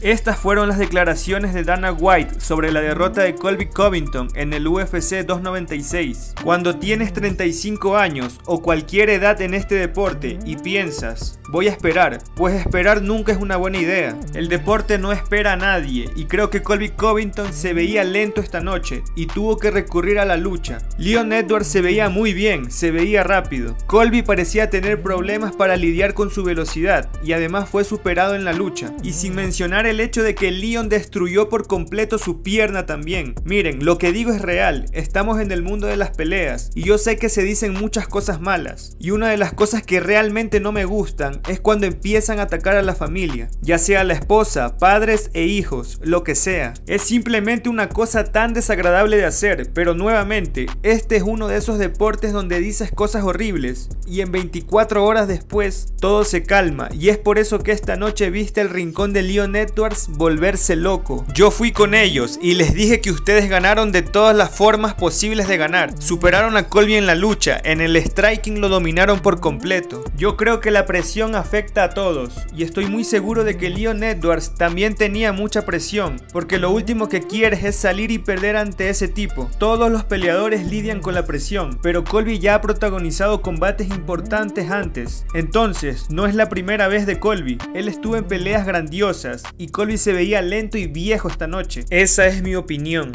Estas fueron las declaraciones de Dana White sobre la derrota de Colby Covington en el UFC 296. Cuando tienes 35 años o cualquier edad en este deporte y piensas, voy a esperar, pues esperar nunca es una buena idea. El deporte no espera a nadie y creo que Colby Covington se veía lento esta noche y tuvo que recurrir a la lucha. Leon Edwards se veía muy bien, se veía rápido. Colby parecía tener problemas para lidiar con su velocidad y además fue superado en la lucha. Y sin mencionar el hecho de que Leon destruyó por completo su pierna también. Miren, lo que digo es real, estamos en el mundo de las peleas y yo sé que se dicen muchas cosas malas. Y una de las cosas que realmente no me gustan es cuando empiezan a atacar a la familia, ya sea la esposa, padres e hijos, lo que sea. Es simplemente una cosa tan desagradable de hacer, pero nuevamente, este es uno de esos deportes donde dices cosas horribles y en 24 horas después todo se calma y es por eso que esta noche viste el rincón de Leon Edwards volverse loco. Yo fui con ellos y les dije que ustedes ganaron de todas las formas posibles de ganar. Superaron a Colby en la lucha, en el striking lo dominaron por completo. Yo creo que la presión afecta a todos y estoy muy seguro de que Leon Edwards también tenía mucha presión, porque lo último que quieres es salir y perder ante ese tipo. Todos los peleadores lidian con la presión, pero Colby ya ha protagonizado combates importantes antes. Entonces, no es la primera vez de Colby. Él estuvo en peleas grandiosas y Colby se veía lento y viejo esta noche. Esa es mi opinión.